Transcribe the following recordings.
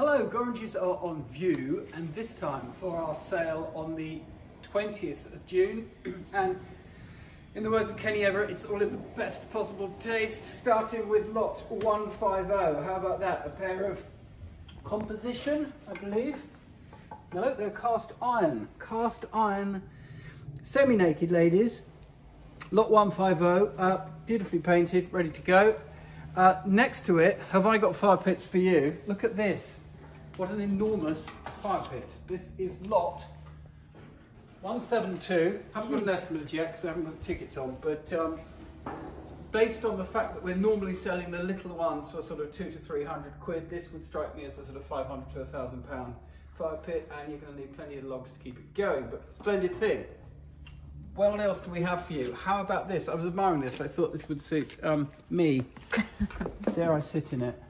Hello, Gorringes are on view and this time for our sale on the 20th of June and in the words of Kenny Everett, it's all in the best possible taste, starting with lot 150. How about that? A pair of composition, I believe. No, they're cast iron. Cast iron, semi-naked ladies. Lot 150, uh, beautifully painted, ready to go. Uh, next to it, have I got fire pits for you? Look at this. What an enormous fire pit. This is lot 172. Haven't got an estimate yet because I haven't got the tickets on, but um, based on the fact that we're normally selling the little ones for sort of two to 300 quid, this would strike me as a sort of 500 to a thousand pound fire pit and you're going to need plenty of logs to keep it going, but splendid thing. Well, what else do we have for you? How about this? I was admiring this. I thought this would suit um, me. Dare I sit in it?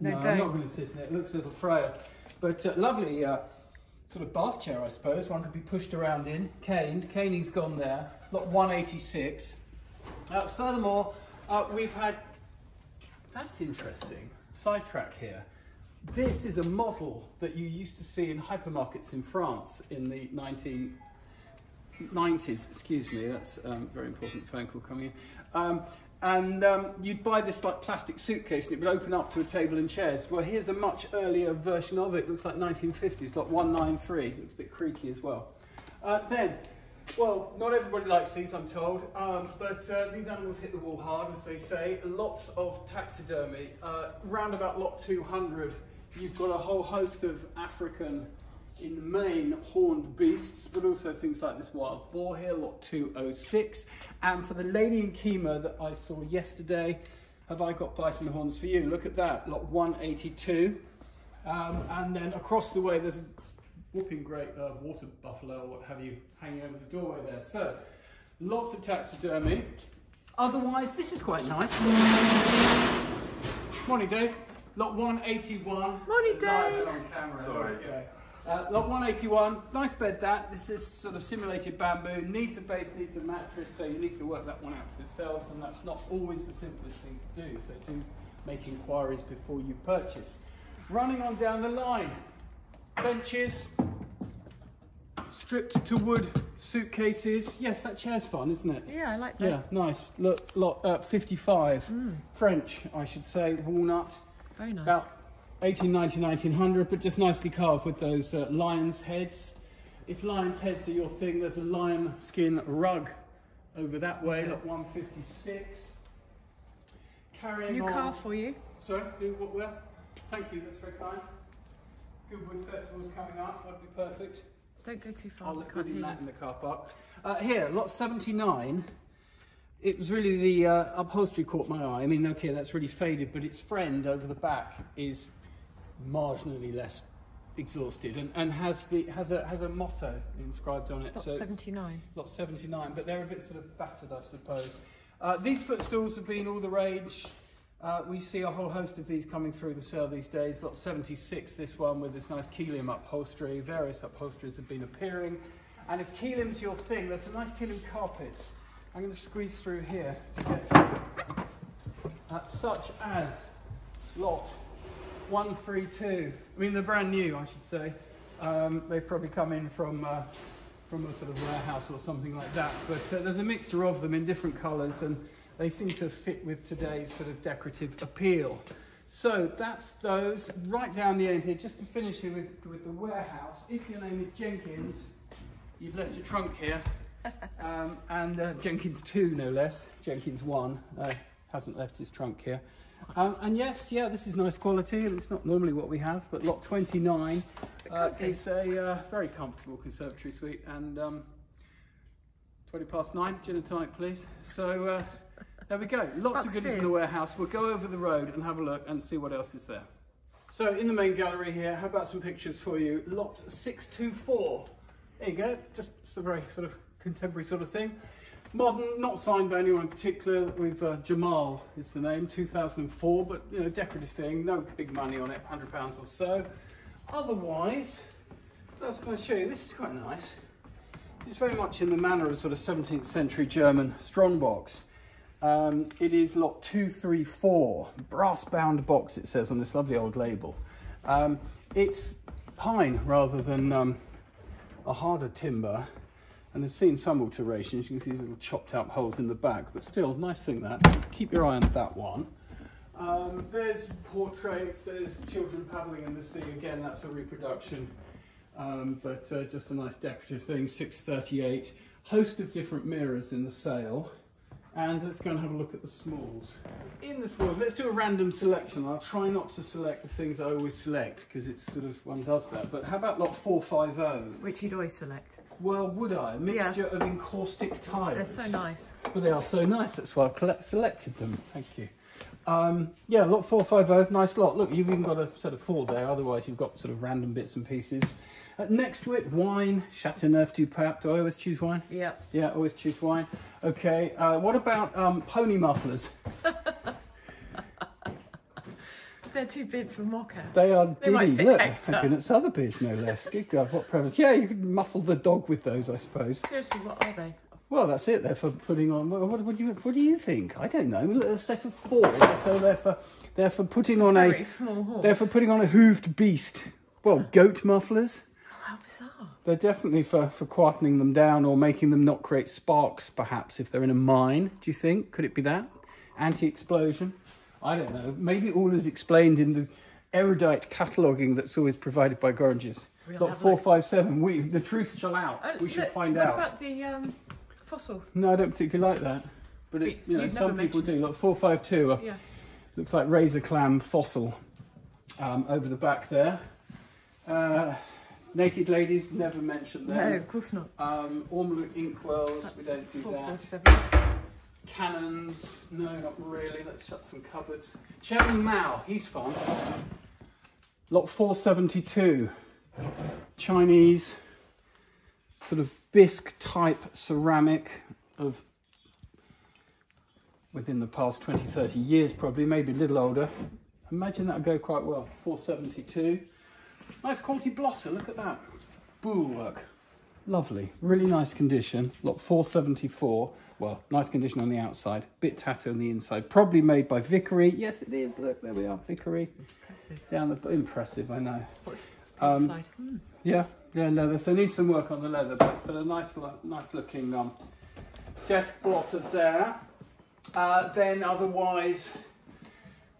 No, no. I'm not going to sit in it. It looks a little frail. But uh, lovely uh, sort of bath chair, I suppose. One could be pushed around in, caned. Caning's gone there. Lot 186. Uh, furthermore, uh, we've had, that's interesting, sidetrack here. This is a model that you used to see in hypermarkets in France in the 1990s. Excuse me, that's a um, very important phone call coming in. Um, and um, you'd buy this like plastic suitcase and it would open up to a table and chairs. Well, here's a much earlier version of it. Looks like 1950s, like 193. Looks a bit creaky as well. Uh, then, well, not everybody likes these, I'm told, um, but uh, these animals hit the wall hard, as they say. Lots of taxidermy. Uh, round about lot 200, you've got a whole host of African in the main horned beasts, but also things like this wild boar here, lot 206. And for the lady in Kima that I saw yesterday, have I got bison horns for you? Look at that, lot 182. Um, and then across the way, there's a whooping great uh, water buffalo or what have you hanging over the doorway there. So, lots of taxidermy. Otherwise, this is quite nice. Morning, Dave. Lot 181. Morning, Dave. Sorry. Okay. Uh, lot 181, nice bed that. This is sort of simulated bamboo, needs a base, needs a mattress, so you need to work that one out for yourselves, and that's not always the simplest thing to do, so do make inquiries before you purchase. Running on down the line, benches, stripped to wood suitcases. Yes, that chair's fun, isn't it? Yeah, I like that. Yeah, nice. Look, lot uh, 55, French, I should say, walnut. Very nice. About 1890, 1900, but just nicely carved with those uh, lion's heads. If lion's heads are your thing, there's a lion skin rug over that way, lot 156. Carrying New on. car for you. Sorry, do what where? Thank you, that's very kind. Goodwood Festival's coming up, that'd be perfect. Don't go too far. I'll look good in that in the car park. Uh, here, lot 79. It was really the uh, upholstery caught my eye. I mean, okay, that's really faded, but its friend over the back is marginally less exhausted and, and has the has a has a motto inscribed on it. Lot so 79. lot 79, but they're a bit sort of battered, I suppose. Uh, these footstools have been all the rage. Uh, we see a whole host of these coming through the sale these days. Lot 76, this one with this nice Kilim upholstery. Various upholsteries have been appearing. And if Kilim's your thing, there's some nice Kilim carpets. I'm going to squeeze through here to get to uh, such as lot 132. I mean, they're brand new, I should say. Um, they've probably come in from uh, from a sort of warehouse or something like that. But uh, there's a mixture of them in different colours, and they seem to fit with today's sort of decorative appeal. So that's those. Right down the end here, just to finish here with, with the warehouse. If your name is Jenkins, you've left your trunk here. Um, and uh, Jenkins 2, no less. Jenkins 1 uh, hasn't left his trunk here. Um, and yes, yeah, this is nice quality, and it's not normally what we have, but lot 29 Is uh, is a uh, very comfortable conservatory suite. And um, 20 past 9, gin and tonic, please. So uh, there we go. Lots Bucks of goodies in the warehouse. We'll go over the road and have a look and see what else is there. So in the main gallery here, how about some pictures for you? Lot 624. There you go. Just a very sort of contemporary sort of thing. Modern, not signed by anyone in particular. We've uh, Jamal is the name, 2004, but you know, decorative thing. No big money on it, 100 pounds or so. Otherwise, what else can I show you? This is quite nice. It's very much in the manner of sort of 17th century German strongbox. Um, it is lot 234, brass bound box it says on this lovely old label. Um, it's pine rather than um, a harder timber and has seen some alterations. You can see these little chopped out holes in the back, but still, nice thing that. Keep your eye on that one. Um, there's portraits, there's children paddling in the sea. Again, that's a reproduction, um, but uh, just a nice decorative thing, 638. Host of different mirrors in the sail. And let's go and have a look at the smalls. In the smalls, let's do a random selection. I'll try not to select the things I always select because it's sort of, one does that. But how about lot 450? Which you'd always select. Well, would I? A mixture of encaustic tyres. They're so nice. Well, they are so nice. That's why I selected them. Thank you. Um, yeah, lot 450, nice lot. Look, you've even got a sort of four there. Otherwise, you've got sort of random bits and pieces. Uh, next to it, wine, Chateauneuf du Pape. Do I always choose wine? Yeah. Yeah, always choose wine. Okay, uh, what about um, pony mufflers? They're too big for Mocha. They are They might diddy. fit Look, goodness other beers, no less. Good God, what premise. Yeah, you could muffle the dog with those, I suppose. Seriously, what are they? Well, that's it. They're for putting on. What, what, what do you What do you think? I don't know. A set of four. So they're for they're for putting It's a on very a. small horse. They're for putting on a hooved beast. Well, goat mufflers. Oh, how bizarre. They're definitely for for quietening them down or making them not create sparks. Perhaps if they're in a mine. Do you think? Could it be that? Anti-explosion. I don't know. Maybe all is explained in the erudite cataloguing that's always provided by Gorringes. We'll a four, five, seven. We the truth shall out. Oh, we should find what out. about the um, fossil? No, I don't particularly like that. But it, you know, some people do. Like four five two uh, Yeah. looks like razor clam fossil um, over the back there. Uh, naked ladies never mentioned that No, of course not. Um, Ormolu inkwells, we don't do four, four, that. seven. Cannons, no, not really. Let's shut some cupboards. Chairman Mao, he's fun. Lot 472, Chinese, sort of bisque type ceramic of within the past 20, 30 years, probably, maybe a little older. Imagine that would go quite well. 472. Nice quality blotter, look at that. Boulle work. Lovely, really nice condition. Lot 474. Well, nice condition on the outside, bit tattoo on the inside. Probably made by Vickery. Yes, it is. Look, there we are, Vickery. Impressive. Down the impressive, I know. What's Um, inside? Hmm. Yeah, yeah, leather. So needs some work on the leather, but, but a nice, nice looking um, desk blotter there. Uh, then otherwise,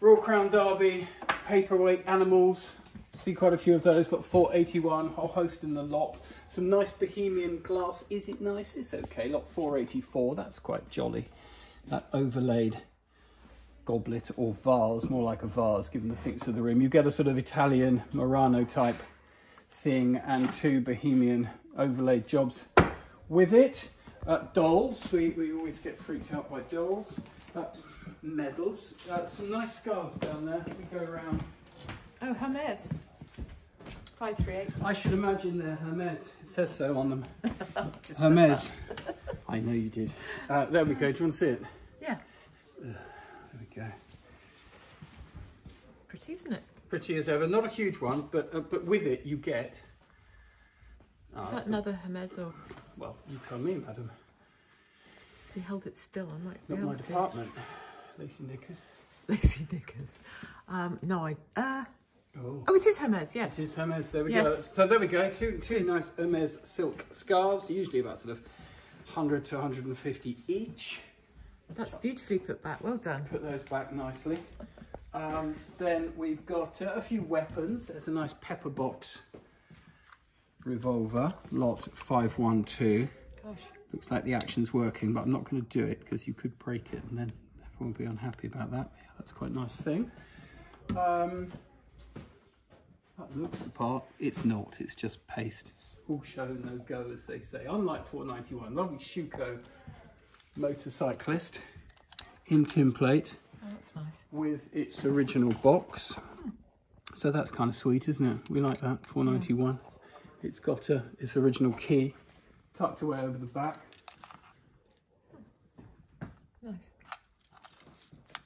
Royal Crown Derby, paperweight animals. See quite a few of those. Got 481, whole host in the lot. Some nice Bohemian glass. Is it nice? It's okay. Lot 484. That's quite jolly. That overlaid goblet or vase, more like a vase, given the thickness of the room. You get a sort of Italian Murano type thing and two Bohemian overlaid jobs with it. Uh, dolls, we, we always get freaked out by dolls. Uh, medals, uh, some nice scarves down there. We go around. Oh, Hermes. 538. I should imagine they're Hermes. It says so on them. Hermes. I know you did. Uh, there we go. Do you want to see it? Yeah. There we go. Pretty, isn't it? Pretty as ever. Not a huge one, but uh, but with it you get. Ah, Is that a- another Hermes or well, you tell me, madam. if he held it still, I might be Not my able to. department. Lacey Knickers. Lazy knickers. Um, no, I. Oh. oh, it is Hermes, yes. It is Hermes, there we go. So there we go, two, two nice Hermes silk scarves, usually about sort of 100 to 150 each. That's beautifully put back. Well done. Put those back nicely. Um, then we've got uh, a few weapons. There's a nice pepper box revolver, lot 512. Gosh. Looks like the action's working, but I'm not going to do it because you could break it and then everyone will be unhappy about that. Yeah, that's quite a nice thing. Um, that looks the part. It's not. It's just paste. All show, no go, as they say. Unlike 491, lovely Schuco motorcyclist in tin plate Oh, that's nice. with its original box. So that's kind of sweet, isn't it? We like that. 491. It's got a, its original key tucked away over the back. Nice.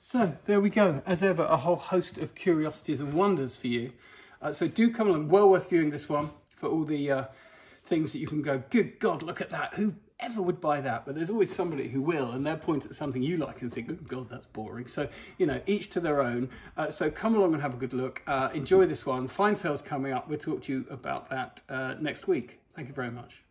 So there we go. As ever, a whole host of curiosities and wonders for you. Uh, so do come along. Well worth viewing this one for all the uh, things that you can go. Good God, look at that! Who ever would buy that, but there's always somebody who will, and they'll point at something you like and think, oh, God, that's boring. So, you know, each to their own. Uh, so come along and have a good look. Uh, enjoy this one. Fine sales coming up. We'll talk to you about that uh, next week. Thank you very much.